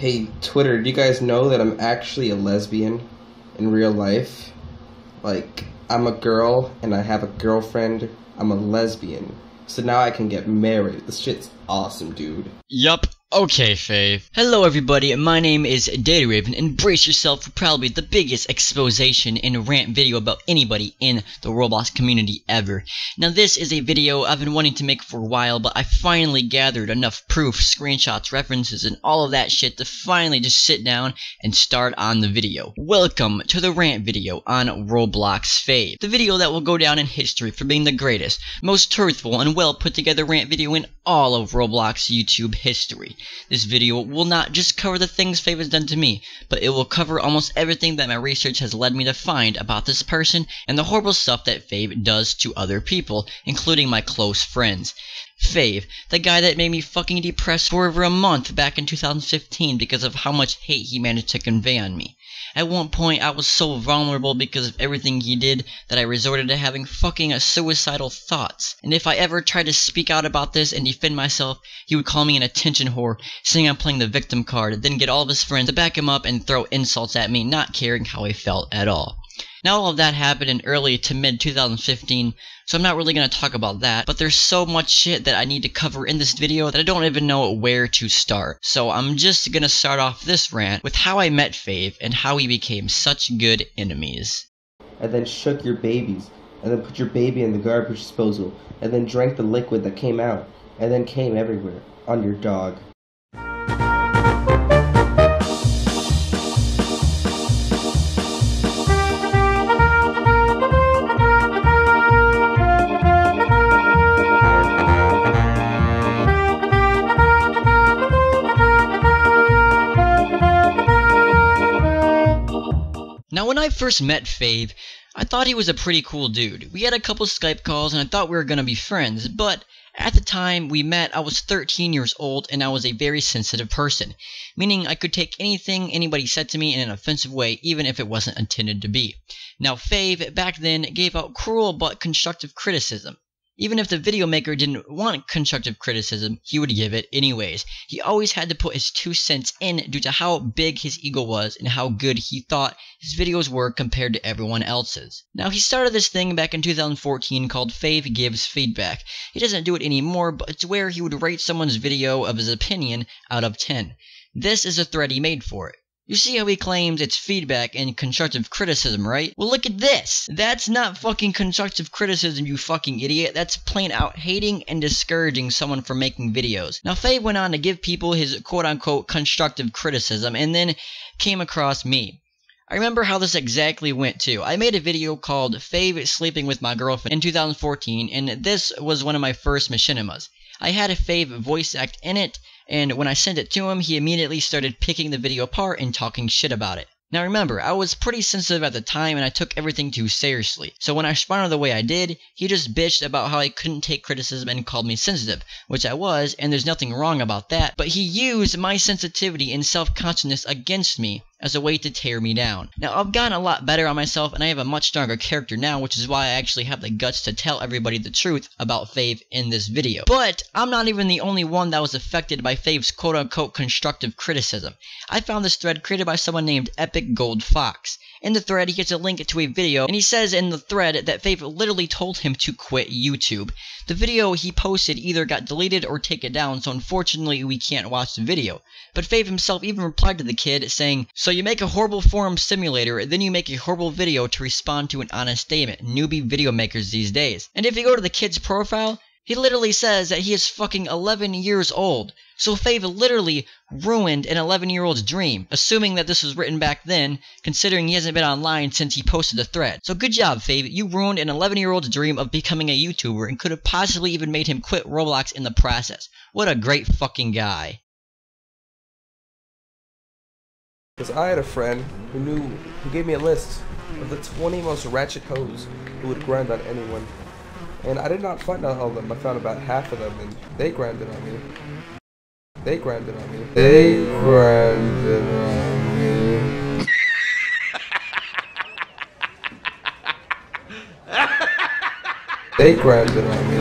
Hey, Twitter, do you guys know that I'm actually a lesbian in real life? Like, I'm a girl and I have a girlfriend. I'm a lesbian. So now I can get married. This shit's awesome, dude. Yup. Okay, Fave. Hello everybody, my name is Data Raven, and brace yourself for probably the biggest exposition and rant video about anybody in the Roblox community ever. Now this is a video I've been wanting to make for a while, but I finally gathered enough proof, screenshots, references, and all of that shit to finally just sit down and start on the video. Welcome to the rant video on Roblox Fave. The video that will go down in history for being the greatest, most truthful, and well put together rant video in all of Roblox YouTube history. This video will not just cover the things Fave has done to me, but it will cover almost everything that my research has led me to find about this person and the horrible stuff that Fave does to other people, including my close friends. Fave, the guy that made me fucking depressed for over a month back in 2015 because of how much hate he managed to convey on me. At one point, I was so vulnerable because of everything he did that I resorted to having fucking suicidal thoughts. And if I ever tried to speak out about this and defend myself, he would call me an attention whore, saying I'm playing the victim card, and then get all of his friends to back him up and throw insults at me, not caring how I felt at all. Now all of that happened in early to mid 2015, so I'm not really going to talk about that, but there's so much shit that I need to cover in this video that I don't even know where to start. So I'm just going to start off this rant with how I met Fave and how we became such good enemies. And then shook your babies. And then put your baby in the garbage disposal. And then drank the liquid that came out. And then came everywhere. On your dog. Now when I first met Fave, I thought he was a pretty cool dude. We had a couple Skype calls and I thought we were gonna be friends, but at the time we met I was 13 years old and I was a very sensitive person, meaning I could take anything anybody said to me in an offensive way even if it wasn't intended to be. Now Fave back then gave out cruel but constructive criticism. Even if the video maker didn't want constructive criticism, he would give it anyways. He always had to put his two cents in due to how big his ego was and how good he thought his videos were compared to everyone else's. Now he started this thing back in 2014 called Fave Gives Feedback. He doesn't do it anymore, but it's where he would rate someone's video of his opinion out of 10. This is a thread he made for it. You see how he claims it's feedback and constructive criticism, right? Well, look at this. That's not fucking constructive criticism, you fucking idiot. That's plain out hating and discouraging someone from making videos. Now, Fave went on to give people his quote unquote constructive criticism and then came across me. I remember how this exactly went too. I made a video called Fave Sleeping with My Girlfriend in 2014, and this was one of my first machinimas. I had a Fave voice act in it, and when I sent it to him, he immediately started picking the video apart and talking shit about it. Now remember, I was pretty sensitive at the time and I took everything too seriously. So when I responded the way I did, he just bitched about how I couldn't take criticism and called me sensitive, which I was, and there's nothing wrong about that, but he used my sensitivity and self-consciousness against me as a way to tear me down. Now, I've gotten a lot better on myself and I have a much stronger character now, which is why I actually have the guts to tell everybody the truth about Fave in this video. But, I'm not even the only one that was affected by Fave's quote-unquote constructive criticism. I found this thread created by someone named Epic Gold Fox. In the thread, he gets a link to a video, and he says in the thread that Fave literally told him to quit YouTube. The video he posted either got deleted or taken down, so unfortunately we can't watch the video. But Fave himself even replied to the kid, saying, So you make a horrible forum simulator, and then you make a horrible video to respond to an honest statement. Newbie video makers these days. And if you go to the kid's profile, he literally says that he is fucking 11 years old. So Fave literally ruined an 11 year old's dream, assuming that this was written back then, considering he hasn't been online since he posted the thread. So good job, Fave. You ruined an 11 year old's dream of becoming a YouTuber and could have possibly even made him quit Roblox in the process. What a great fucking guy. Because I had a friend who knew, who gave me a list of the 20 most ratchet hoes who would grind on anyone. And I did not find out all of them. I found about half of them, and they grinded on me. They grinded on me. They grinded on me. they grinded on me.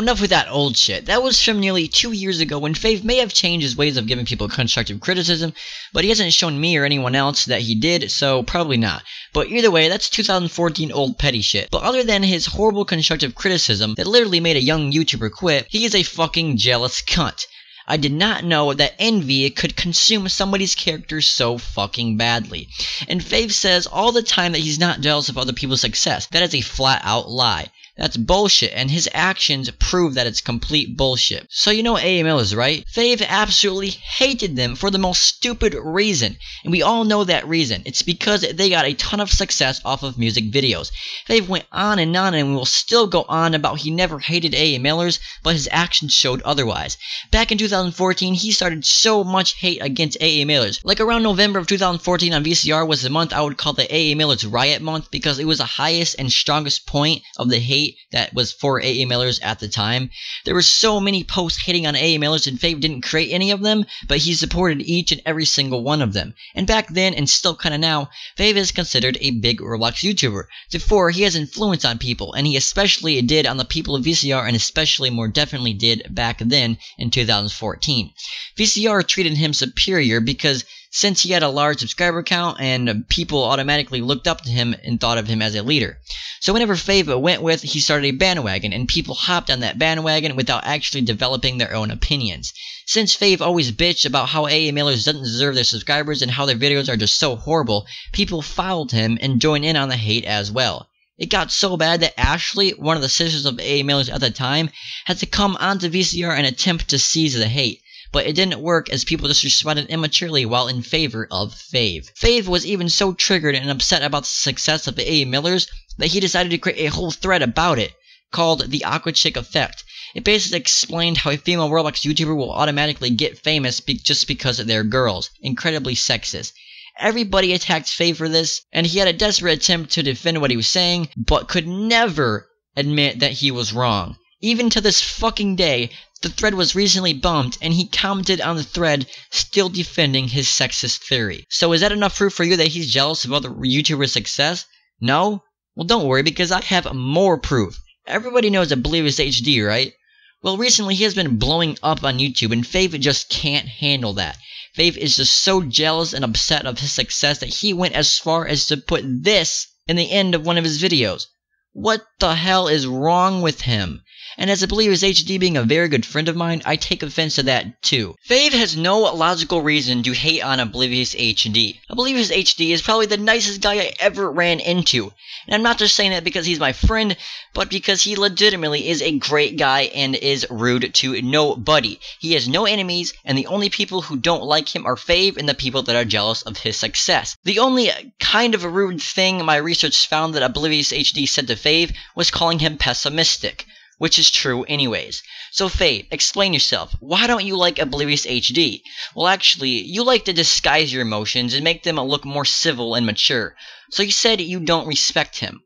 Enough with that old shit. That was from nearly two years ago when Fave may have changed his ways of giving people constructive criticism, but he hasn't shown me or anyone else that he did, so probably not. But either way, that's 2014 old petty shit. But other than his horrible constructive criticism that literally made a young YouTuber quit, he is a fucking jealous cunt. I did not know that envy could consume somebody's character so fucking badly. And Fave says all the time that he's not jealous of other people's success. That is a flat out lie. That's bullshit, and his actions prove that it's complete bullshit. So you know AML is right? Fave absolutely hated them for the most stupid reason, and we all know that reason. It's because they got a ton of success off of music videos. Fave went on and on and will still go on about he never hated AMLers, but his actions showed otherwise. Back in 2014, he started so much hate against AMLers. Like around November of 2014 on VCR was the month I would call the AMLers riot month because it was the highest and strongest point of the hate that was for AMLers at the time. There were so many posts hitting on AMLers and Fave didn't create any of them, but he supported each and every single one of them. And back then, and still kinda now, Fave is considered a big Roblox YouTuber. Therefore, he has influence on people, and he especially did on the people of VCR and especially more definitely did back then in 2014. VCR treated him superior because since he had a large subscriber count and people automatically looked up to him and thought of him as a leader. So whenever Fave went with, he started a bandwagon and people hopped on that bandwagon without actually developing their own opinions. Since Fave always bitched about how AMLers doesn't deserve their subscribers and how their videos are just so horrible, people followed him and joined in on the hate as well. It got so bad that Ashley, one of the sisters of AMLers at the time, had to come onto VCR and attempt to seize the hate but it didn't work as people just responded immaturely while in favor of Fave. Fave was even so triggered and upset about the success of the AMLers that he decided to create a whole thread about it called the Aqua Chick Effect. It basically explained how a female Roblox YouTuber will automatically get famous be just because they're girls. Incredibly sexist. Everybody attacked Fave for this, and he had a desperate attempt to defend what he was saying, but could never admit that he was wrong. Even to this fucking day, the thread was recently bumped, and he commented on the thread, still defending his sexist theory. So is that enough proof for you that he's jealous of other YouTubers' success? No? Well, don't worry, because I have more proof. Everybody knows that Oblivious HD, right? Well, recently he has been blowing up on YouTube, and Fave just can't handle that. Fave is just so jealous and upset of his success that he went as far as to put this in the end of one of his videos. What the hell is wrong with him? And as Oblivious HD being a very good friend of mine, I take offense to that too. Fave has no logical reason to hate on Oblivious HD. Oblivious HD is probably the nicest guy I ever ran into. And I'm not just saying that because he's my friend, but because he legitimately is a great guy and is rude to nobody. He has no enemies, and the only people who don't like him are Fave and the people that are jealous of his success. The only kind of a rude thing my research found that Oblivious HD said to Fave was calling him pessimistic which is true anyways. So Fave, explain yourself. Why don't you like Oblivious HD? Well actually, you like to disguise your emotions and make them look more civil and mature. So you said you don't respect him.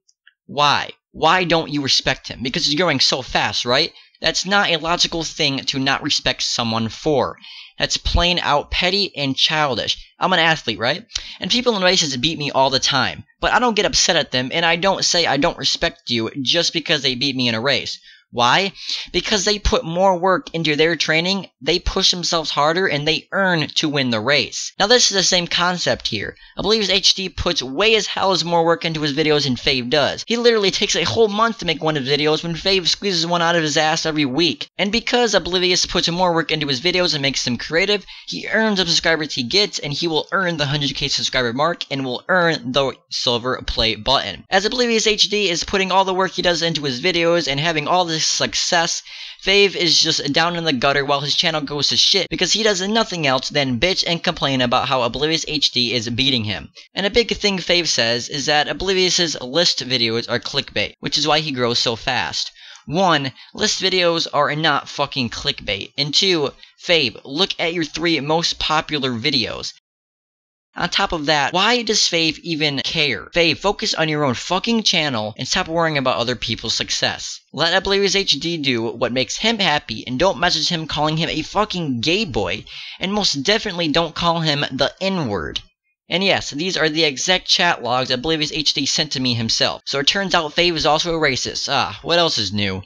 Why? Why don't you respect him? Because he's growing so fast, right? That's not a logical thing to not respect someone for. That's plain out petty and childish. I'm an athlete, right? And people in races beat me all the time. But I don't get upset at them, and I don't say I don't respect you just because they beat me in a race. Why? Because they put more work into their training, they push themselves harder, and they earn to win the race. Now this is the same concept here. I Oblivious HD puts way as hell as more work into his videos than Fave does. He literally takes a whole month to make one of his videos when Fave squeezes one out of his ass every week. And because Oblivious puts more work into his videos and makes them creative, he earns the subscribers he gets, and he will earn the 100k subscriber mark, and will earn the silver play button. As Oblivious HD is putting all the work he does into his videos and having all this success, Fave is just down in the gutter while his channel goes to shit because he does nothing else than bitch and complain about how Oblivious HD is beating him. And a big thing Fave says is that Oblivious's list videos are clickbait, which is why he grows so fast. One, list videos are not fucking clickbait. And two, Fave, look at your three most popular videos. On top of that, why does Fave even care? Fave, focus on your own fucking channel and stop worrying about other people's success. Let Oblivious HD do what makes him happy and don't message him calling him a fucking gay boy and most definitely don't call him the N-word. And yes, these are the exact chat logs Oblivious HD sent to me himself. So it turns out Fave is also a racist. Ah, what else is new?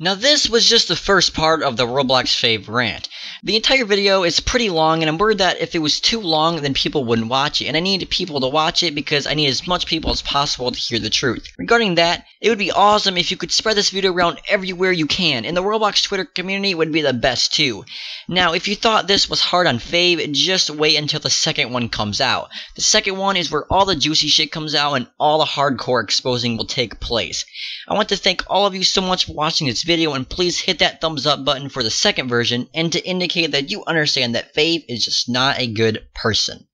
Now this was just the first part of the Roblox Fave rant. The entire video is pretty long and I'm worried that if it was too long then people wouldn't watch it and I need people to watch it because I need as much people as possible to hear the truth. Regarding that, it would be awesome if you could spread this video around everywhere you can and the Roblox Twitter community would be the best too. Now if you thought this was hard on Fave, just wait until the second one comes out. The second one is where all the juicy shit comes out and all the hardcore exposing will take place. I want to thank all of you so much for watching this video and please hit that thumbs up button for the second version and to indicate that you understand that Fave is just not a good person.